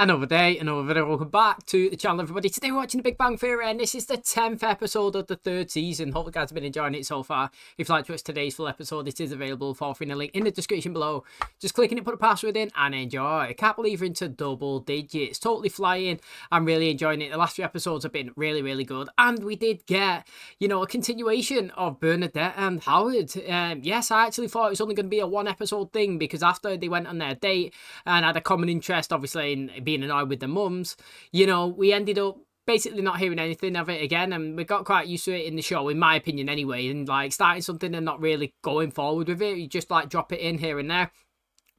Another day, another video. Welcome back to the channel, everybody. Today we're watching The Big Bang Theory, and this is the 10th episode of the third season. Hope you guys have been enjoying it so far. If you'd like to watch today's full episode, it is available for free in the link in the description below. Just clicking it, put a password in, and enjoy. I can't believe we're into double digits. Totally flying. I'm really enjoying it. The last few episodes have been really, really good. And we did get, you know, a continuation of Bernadette and Howard. Um, yes, I actually thought it was only going to be a one episode thing because after they went on their date and had a common interest, obviously, in being annoyed with the mums, you know, we ended up basically not hearing anything of it again and we got quite used to it in the show in my opinion anyway and like starting something and not really going forward with it. You just like drop it in here and there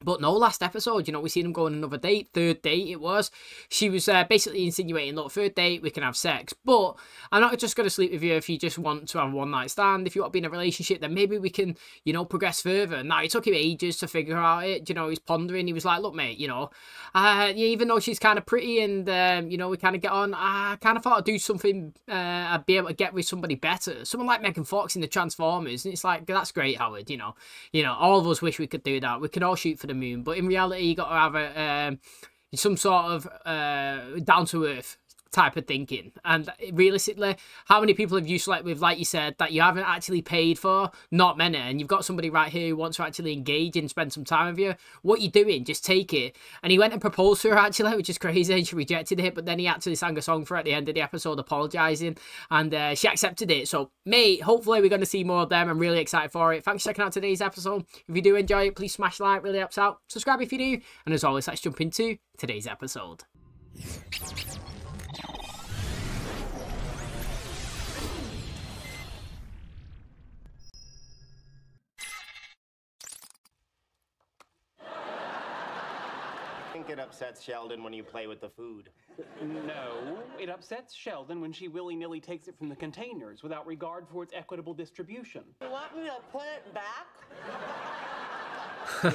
but no, last episode, you know, we seen them go on another date, third date it was. She was uh, basically insinuating, look, third date, we can have sex. But I'm not just going to sleep with you if you just want to have one night stand. If you want to be in a relationship, then maybe we can, you know, progress further. And now, it took him ages to figure out it. You know, he's pondering. He was like, look, mate, you know, uh, even though she's kind of pretty and, um, you know, we kind of get on, I kind of thought I'd do something, uh, I'd be able to get with somebody better. Someone like Megan Fox in the Transformers. And it's like, that's great, Howard, you know. You know, all of us wish we could do that. We could all shoot for the moon, but in reality, you got to have a um, some sort of uh, down to earth type of thinking. And realistically, how many people have you slept with, like you said, that you haven't actually paid for? Not many. And you've got somebody right here who wants to actually engage and spend some time with you. What are you doing? Just take it. And he went and proposed to her actually, which is crazy. And she rejected it, but then he actually sang a song for her at the end of the episode, apologising, and uh, she accepted it. So, mate, hopefully we're going to see more of them. I'm really excited for it. Thanks for checking out today's episode. If you do enjoy it, please smash like, really helps out. Subscribe if you do. And as always, let's jump into today's episode. Think it upsets Sheldon when you play with the food. No, it upsets Sheldon when she willy-nilly takes it from the containers without regard for its equitable distribution. You want me to put it back?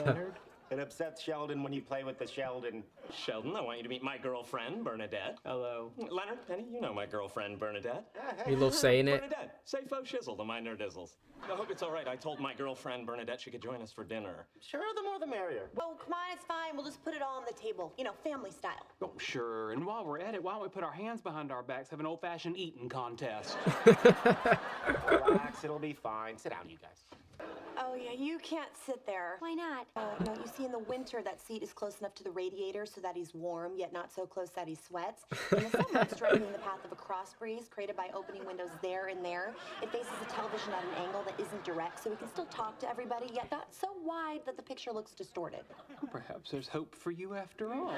Leonard? It upsets Sheldon when you play with the Sheldon. Sheldon, I want you to meet my girlfriend, Bernadette. Hello. Leonard, Penny, you know my girlfriend, Bernadette. He loves saying it. Bernadette, say faux shizzle to my nerdizzles. I hope it's all right. I told my girlfriend, Bernadette, she could join us for dinner. Sure, the more the merrier. Oh, come on, it's fine. We'll just put it all on the table. You know, family style. Oh, sure. And while we're at it, why don't we put our hands behind our backs, have an old-fashioned eating contest? Relax, it'll be fine. Sit down, you guys. Oh, yeah, you can't sit there. Why not? Uh, no, you see, in the winter, that seat is close enough to the radiator so that he's warm, yet not so close that he sweats. In the summer, it's directly in the path of a cross breeze created by opening windows there and there. It faces the television at an angle that isn't direct, so we can still talk to everybody, yet not so wide that the picture looks distorted. Perhaps there's hope for you after all.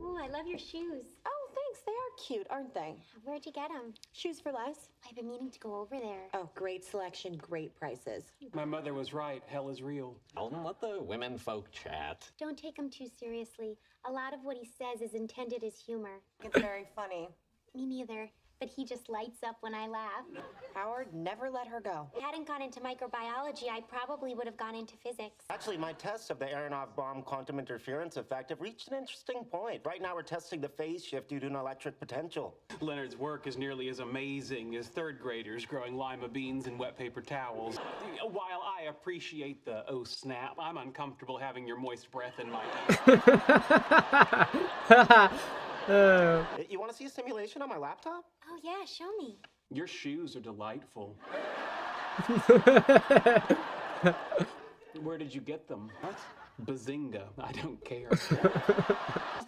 Ooh, I love your shoes. Oh, thanks. They are cute, aren't they? Where'd you get them? Shoes for less. I've been meaning to go over there. Oh, great selection, great prices. My mother was right. Hell is real. Sheldon, let the women folk chat. Don't take him too seriously. A lot of what he says is intended as humor. It's very funny. Me neither. But he just lights up when I laugh. Howard, never let her go. If I hadn't gone into microbiology, I probably would have gone into physics. Actually, my tests of the Aharonov-Bohm quantum interference effect have reached an interesting point. Right now, we're testing the phase shift due to an electric potential. Leonard's work is nearly as amazing as third graders growing lima beans in wet paper towels. While I appreciate the oh snap, I'm uncomfortable having your moist breath in my Uh, You want to see a simulation on my laptop? Oh, yeah, show me. Your shoes are delightful. Where did you get them? What? Bazinga. I don't care. it's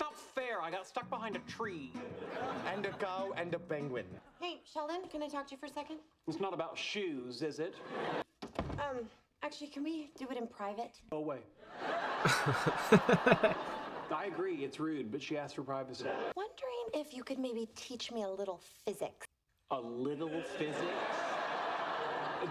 not fair. I got stuck behind a tree. And a cow and a penguin. Hey, Sheldon, can I talk to you for a second? It's not about shoes, is it? Um, actually, can we do it in private? Go away. I agree, it's rude, but she asked for privacy. Wondering if you could maybe teach me a little physics. A little physics?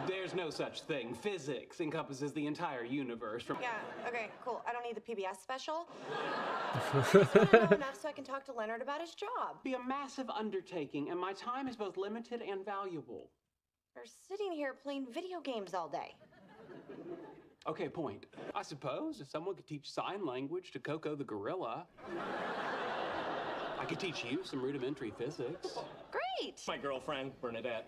There's no such thing. Physics encompasses the entire universe from. Yeah, okay, cool. I don't need the PBS special. I just want to know enough so I can talk to Leonard about his job. Be a massive undertaking, and my time is both limited and valuable. We're sitting here playing video games all day. Okay, point. I suppose if someone could teach sign language to Koko the gorilla, I could teach you some rudimentary physics. Great! My girlfriend, Bernadette.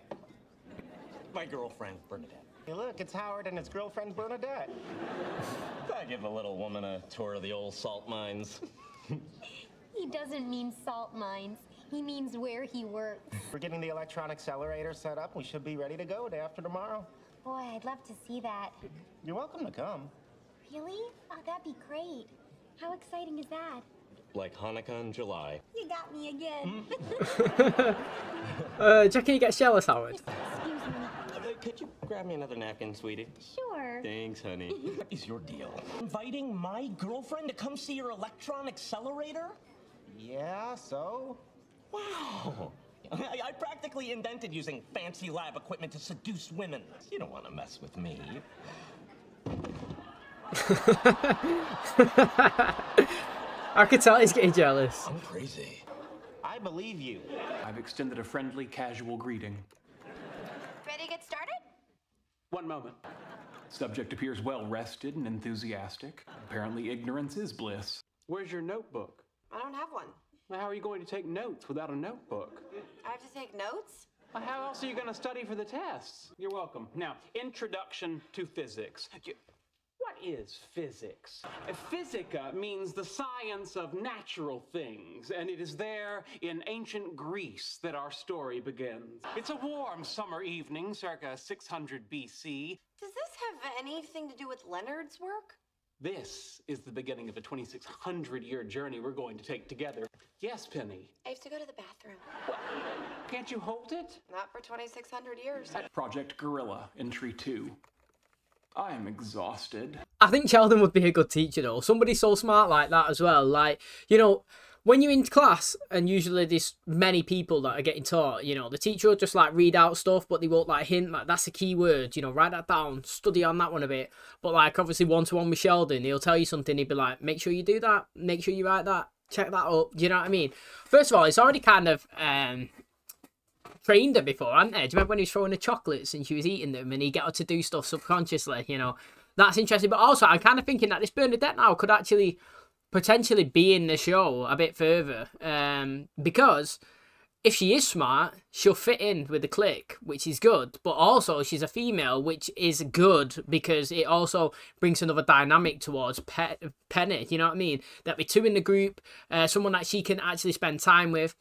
My girlfriend, Bernadette. Hey, look, it's Howard and his girlfriend Bernadette. I give a little woman a tour of the old salt mines. He doesn't mean salt mines. He means where he works. We're getting the electron accelerator set up. We should be ready to go day after tomorrow. Boy, I'd love to see that. You're welcome to come. Really? Oh, that'd be great. How exciting is that? Like Hanukkah in July. You got me again. Uh, do you reckon he gets jealous, Howard? Excuse me. Uh, could you grab me another napkin, sweetie? Sure. Thanks, honey. what is your deal? Inviting my girlfriend to come see your electron accelerator? Yeah, so? Wow. I, I practically invented using fancy lab equipment to seduce women. You don't want to mess with me. I could tell he's getting jealous. I'm crazy. I believe you. I've extended a friendly, casual greeting. Ready to get started? One moment. Subject appears well rested and enthusiastic. Apparently, ignorance is bliss. Where's your notebook? I don't have one. How are you going to take notes without a notebook? I have to take notes? Well, how else are you going to study for the tests? You're welcome. Now, introduction to physics. You- What is physics? Physica means the science of natural things, and it is there in ancient Greece that our story begins. It's a warm summer evening, circa 600 BC. Does this have anything to do with Leonard's work? This is the beginning of a 2,600 year journey we're going to take together. Yes, Penny. I have to go to the bathroom. Can't you hold it? Not for 2,600 years. Project Gorilla, Entry 2. I am exhausted. I think Sheldon would be a good teacher though. Somebody so smart like that as well. Like, you know, when you're in class and usually there's many people that are getting taught, you know, the teacher will just like read out stuff, but they won't like hint like that's a key word, you know, write that down, study on that one a bit. But like obviously one to one with Sheldon, he'll tell you something, he'd be like, make sure you do that, make sure you write that, check that up. Do you know what I mean? First of all, it's already kind of um trained her before, hadn't they? Do you remember when he was throwing the chocolates and she was eating them and he got her to do stuff subconsciously, you know? That's interesting. But also, I'm kind of thinking that this Bernadette now could actually potentially be in the show a bit further. Um, because if she is smart, she'll fit in with the clique, which is good. But also, she's a female, which is good because it also brings another dynamic towards Pe- Penny. You know what I mean? There'll be two in the group, uh, someone that she can actually spend time with.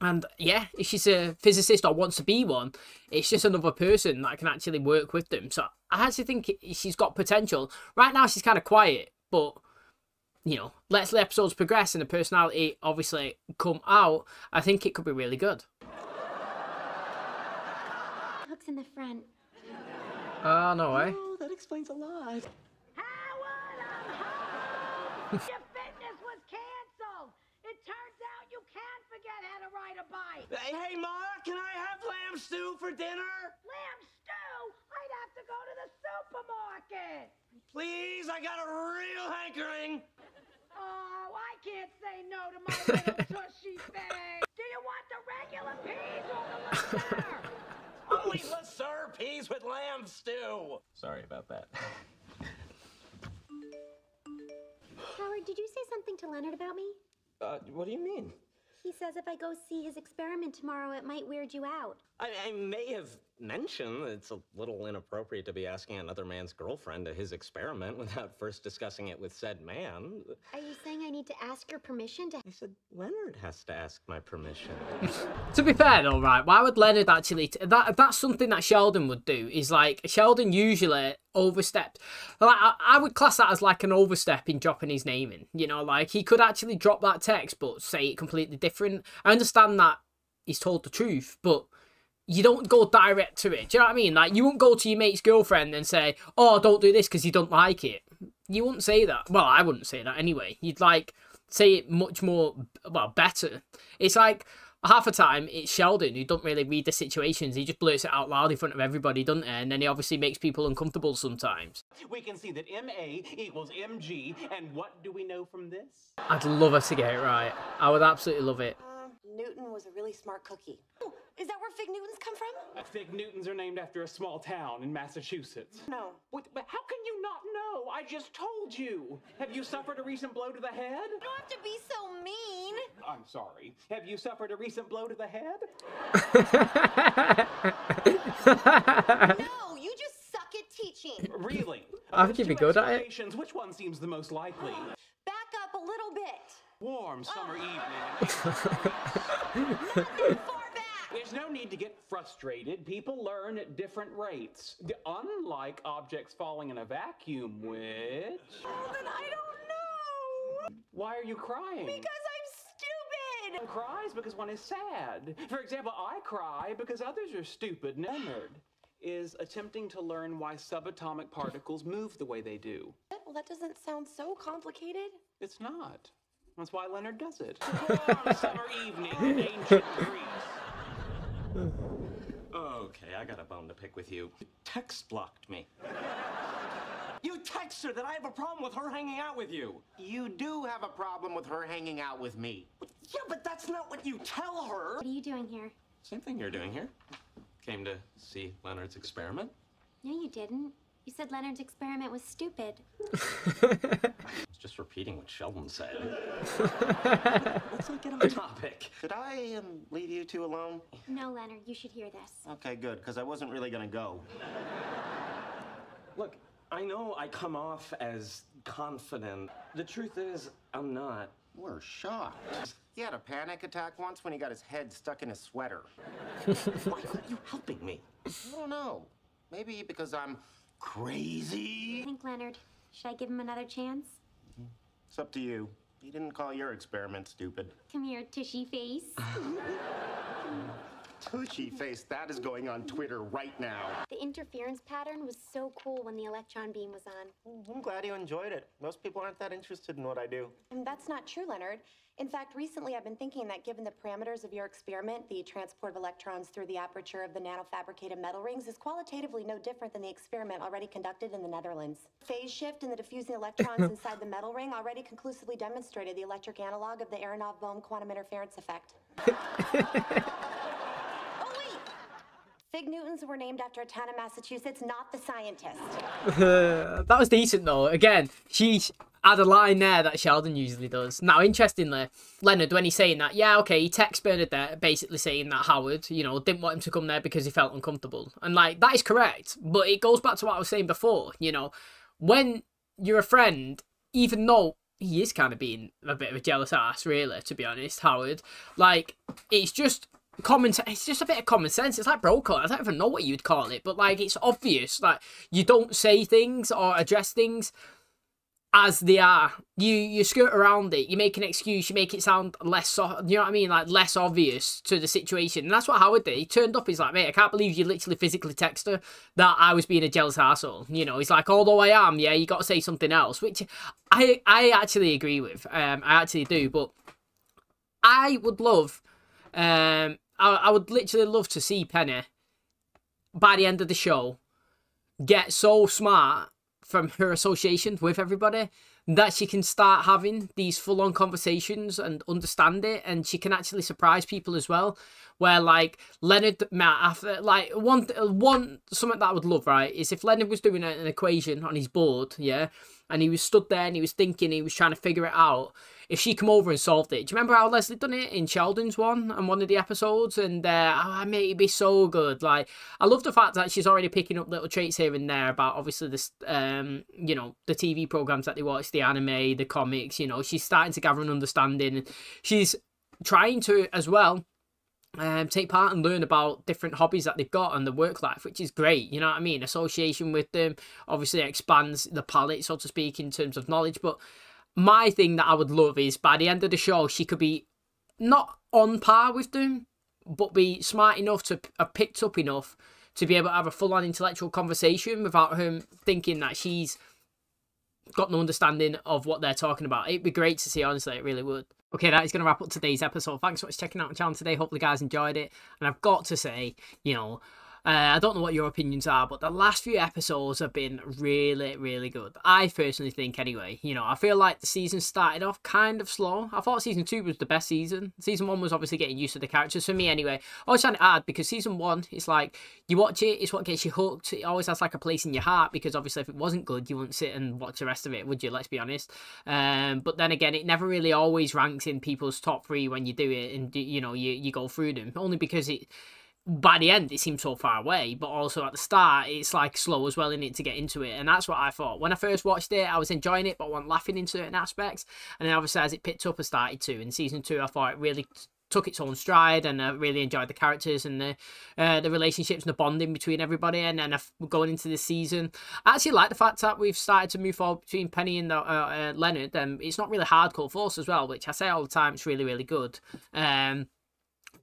And yeah, if she's a physicist or wants to be one, it's just another person that can actually work with them. So I actually think she's got potential. Right now, she's kind of quiet, but you know, let's the episodes progress and the personality obviously come out. I think it could be really good. Hook's in the front. Ah, no way. Oh, that explains a lot. Howard, I'm home! Your fitness was canceled. It turns out you can forget how to ride a bike. Hey, hey, Ma, can I have lamb stew for dinner? Lamb stew? I'd have to go to the supermarket. Please, I got a real hankering. Oh, I can't say no to my little tushy thing. Do you want the regular peas or the Le Sueur? Only Le Sueur peas with lamb stew. Sorry about that. Howard, did you say something to Leonard about me? Uh, what do you mean? He says if I go see his experiment tomorrow, it might weird you out. I, I may have mentioned it's a little inappropriate to be asking another man's girlfriend to his experiment without first discussing it with said man. Are you saying I need to ask your permission to? I said Leonard has to ask my permission. To be fair, though, right? Why would Leonard actually? T- that that's something that Sheldon would do. Is like Sheldon usually overstepped. Like I, I would class that as like an overstep in dropping his name in. You know, like he could actually drop that text but say it completely different. I understand that he's told the truth, but you don't go direct to it. Do you know what I mean? Like you won't go to your mate's girlfriend and say, "Oh, don't do this because you don't like it." You wouldn't say that. Well, I wouldn't say that anyway. You'd like say it much more well better. It's like half the time it's Sheldon who don't really read the situations. He just blurts it out loud in front of everybody, doesn't he? And then he obviously makes people uncomfortable sometimes. We can see that MA equals MG, and what do we know from this? I'd love her to get it right. I would absolutely love it. Uh, Newton was a really smart cookie. Oh, is that where Fig Newtons come from? Uh, Fig Newtons are named after a small town in Massachusetts. No. Wait, but how can you not know? I just told you. Have you suffered a recent blow to the head? You don't have to be so mean. I'm sorry. Have you suffered a recent blow to the head? No, you just suck at teaching. Really? I Of think those you'd be good at it. explanations, Which one seems the most likely? Back up a little bit. warm summer evening. There's no need to get frustrated. People learn at different rates. Unlike objects falling in a vacuum, which. Oh, then I don't know. Why are you crying? Because I'm stupid. One cries because one is sad. For example, I cry because others are stupid. and Leonard is attempting to learn why subatomic particles move the way they do. Well, that doesn't sound so complicated. It's not. That's why Leonard does it. Warm summer evening in ancient Greece. Okay, I got a bone to pick with you. You text blocked me. You text her that I have a problem with her hanging out with you. You do have a problem with her hanging out with me. Yeah, but that's not what you tell her. What are you doing here? Same thing you're doing here. Came to see Leonard's experiment. No, you didn't. You said Leonard's experiment was stupid. I was just repeating what Sheldon said. Let's not get on topic. Did I um, leave you two alone? No, Leonard, you should hear this. Okay, good, because I wasn't really gonna go. Look, I know I come off as confident. The truth is, I'm not. We're shocked. He had a panic attack once when he got his head stuck in a sweater. Why aren't you helping me? I don't know. Maybe because I'm crazy? I think Leonard. Should I give him another chance? It's up to you. He didn't call your experiment stupid. Come here, tushy face. Tushy face, that is going on Twitter right now. the interference pattern was so cool when the electron beam was on. Hmm, I'm glad you enjoyed it. Most people aren't that interested in what I do. And that's not true, Leonard. In fact, recently I've been thinking that given the parameters of your experiment, the transport of electrons through the aperture of the nanofabricated metal rings is qualitatively no different than the experiment already conducted in the Netherlands. Phase shift in the diffusing electrons inside the metal ring already conclusively demonstrated the electric analog of the Aharonov-Bohm quantum interference effect. Fig Newtons were named after a town in Massachusetts, not the scientist. that was decent though. Again, she had a line there that Sheldon usually does. Now, interestingly, Leonard, when he's saying that, yeah, okay, he texts Bernadette basically saying that Howard, you know, didn't want him to come there because he felt uncomfortable. And like, that is correct. But it goes back to what I was saying before, you know, when you're a friend, even though he is kind of being a bit of a jealous ass, really, to be honest, Howard, like, it's just common. It's just a bit of common sense. It's like bro code. I don't even know what you'd call it, but like it's obvious. Like you don't say things or address things as they are. You you skirt around it. You make an excuse. You make it sound less. You know what I mean? Like less obvious to the situation. And that's what Howard did. He turned up. He's like, mate, I can't believe you literally physically text her that I was being a jealous asshole. You know, he's like, although I am, yeah, you got to say something else, which I I actually agree with. Um, I actually do, but I would love. Um, I, I would literally love to see Penny by the end of the show get so smart from her association with everybody that she can start having these full-on conversations and understand it and she can actually surprise people as well where like leonard after like one one something that i would love right is if leonard was doing an equation on his board yeah and he was stood there and he was thinking he was trying to figure it out if she come over and solved it do you remember how leslie done it in sheldon's one and one of the episodes and uh oh, it'd be so good like i love the fact that she's already picking up little traits here and there about obviously this um you know the tv programs that they watch the anime the comics you know she's starting to gather an understanding she's trying to as well um, take part and learn about different hobbies that they've got and the work life, which is great. You know what I mean? Association with them obviously expands the palette, so to speak, in terms of knowledge. But my thing that I would love is by the end of the show, she could be not on par with them, but be smart enough to have picked up enough to be able to have a full on intellectual conversation without him thinking that she's got no understanding of what they're talking about. It'd be great to see, honestly, it really would. Okay, that is going to wrap up today's episode. Thanks so much for checking out the channel today. Hopefully, guys enjoyed it. And I've got to say, you know, uh, I don't know what your opinions are, but the last few episodes have been really, really good. I personally think, anyway. You know, I feel like the season started off kind of slow. I thought season two was the best season. Season one was obviously getting used to the characters for me, anyway. I was trying to add because season one, it's like you watch it, it's what gets you hooked. It always has like a place in your heart because obviously if it wasn't good, you wouldn't sit and watch the rest of it, would you? Let's be honest. Um, but then again, it never really always ranks in people's top three when you do it, and you know you you go through them only because it by the end it seems so far away but also at the start it's like slow as well in it to get into it and that's what i thought. When i first watched it i was enjoying it but wasn't laughing in certain aspects and then obviously as it picked up i started to in season two i thought it really took its own stride and I really enjoyed the characters and the uh, the relationships and the bonding between everybody and then going into this season I actually like the fact that we've started to move forward between Penny and uh, uh, Leonard and it's not really hardcore force as well which I say all the time it's really really good. Um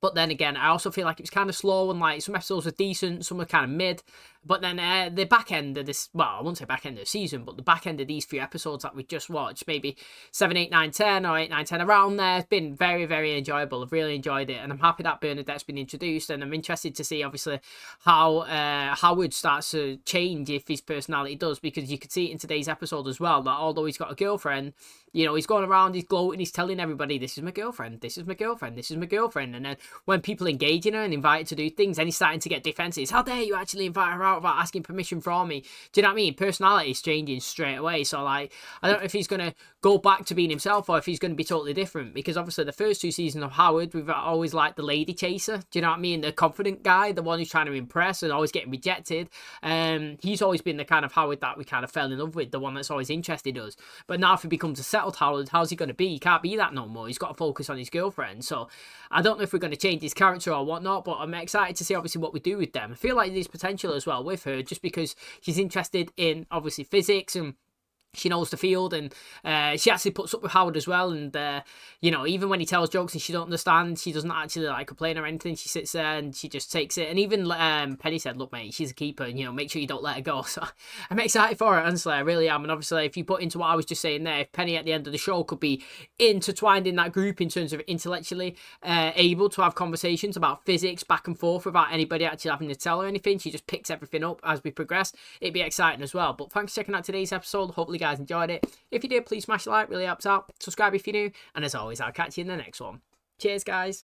but then again, I also feel like it was kind of slow and like some episodes were decent, some were kind of mid. But then uh, the back end of this, well, I won't say back end of the season, but the back end of these few episodes that we just watched, maybe 7, 8, 9, 10, or 8, 9, 10, around there, has been very, very enjoyable. I've really enjoyed it, and I'm happy that Bernadette's been introduced, and I'm interested to see, obviously, how uh, Howard starts to change if his personality does, because you could see it in today's episode as well, that although he's got a girlfriend, you know, he's going around, he's gloating, he's telling everybody, this is my girlfriend, this is my girlfriend, this is my girlfriend, and then when people engage in her and invite her to do things, then he's starting to get defensive. How dare you actually invite her out without asking permission? from me. Do you know what I mean? Personality is changing straight away. So like, I don't know if he's gonna go back to being himself or if he's gonna be totally different. Because obviously the first two seasons of Howard, we've always liked the lady chaser. Do you know what I mean? The confident guy, the one who's trying to impress and always getting rejected. Um, he's always been the kind of Howard that we kind of fell in love with, the one that's always interested us. But now if he becomes a settled how's he gonna be? He can't be that no more. He's got to focus on his girlfriend. So I don't know if we're gonna change his character or whatnot. But I'm excited to see obviously what we do with them. I feel like there's potential as well with her, just because she's interested in obviously physics and she knows the field and uh, she actually puts up with Howard as well. And uh, you know even when he tells jokes and she don't understand she doesn't actually like complain or anything. She sits there and she just takes it. And even um, Penny said look mate she's a keeper and you know make sure you don't let her go. So I'm excited for it honestly I really am. And obviously if you put into what I was just saying there if Penny at the end of the show could be intertwined in that group in terms of intellectually uh, able to have conversations about physics back and forth without anybody actually having to tell her anything she just picks everything up as we progress it'd be exciting as well. But thanks for checking out today's episode. Hopefully you guys enjoyed it. If you did, please smash a like, really helps out. Subscribe if you're new, and as always, I'll catch you in the next one. Cheers, guys.